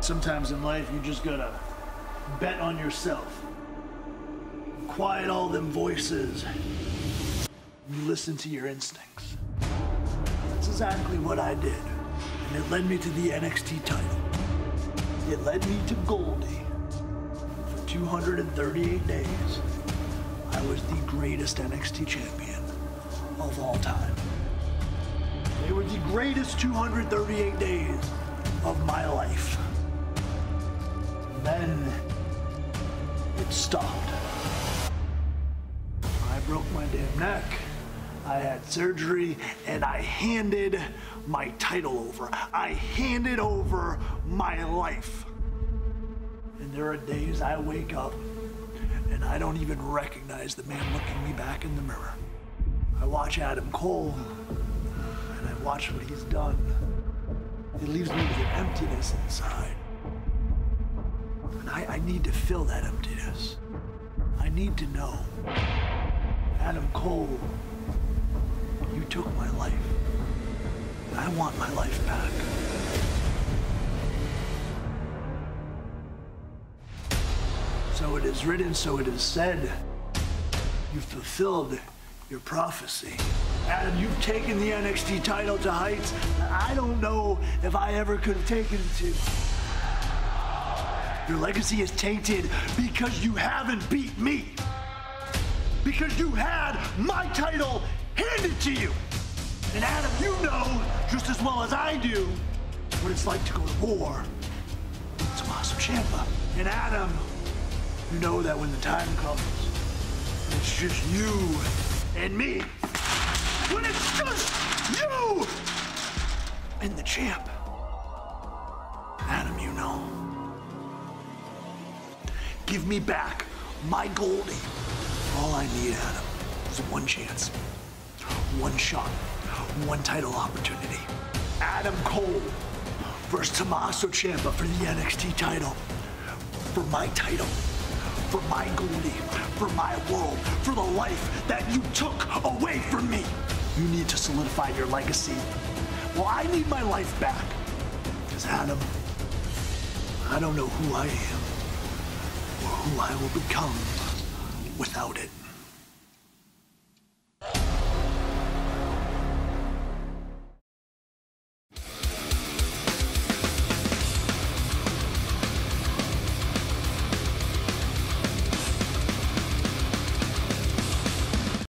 Sometimes in life, you just gotta bet on yourself. Quiet all them voices. You listen to your instincts. That's exactly what I did. And it led me to the NXT title. It led me to Goldie. For 238 days, I was the greatest NXT champion of all time. They were the greatest 238 days of my life. Then it stopped. I broke my damn neck. I had surgery and I handed my title over. I handed over my life. And there are days I wake up and I don't even recognize the man looking me back in the mirror. I watch Adam Cole and I watch what he's done. It leaves me with an emptiness inside. I, I need to fill that emptiness. I need to know. Adam Cole, you took my life. I want my life back. So it is written, so it is said. You fulfilled your prophecy. Adam, you've taken the NXT title to heights I don't know if I ever could have taken it to. Your legacy is tainted because you haven't beat me. Because you had my title handed to you. And Adam, you know just as well as I do what it's like to go to war with Tommaso Ciampa. And Adam, you know that when the time comes, it's just you and me. When it's just you and the champ. Give me back my Goldie. All I need, Adam, is one chance, one shot, one title opportunity. Adam Cole versus Tommaso Ciampa for the NXT title. For my title, for my Goldie, for my world, for the life that you took away from me. You need to solidify your legacy. Well, I need my life back. Because, Adam, I don't know who I am who I will become without it.